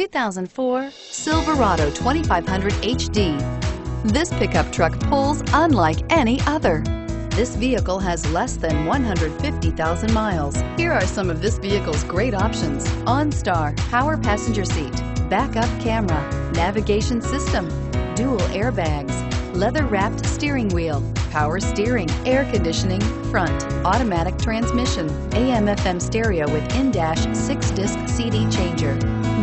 2004 Silverado 2500 HD. This pickup truck pulls unlike any other. This vehicle has less than 150,000 miles. Here are some of this vehicle's great options. OnStar, power passenger seat, backup camera, navigation system, dual airbags, leather wrapped steering wheel, power steering, air conditioning, front, automatic transmission, AM FM stereo with in-dash six disc CD changer.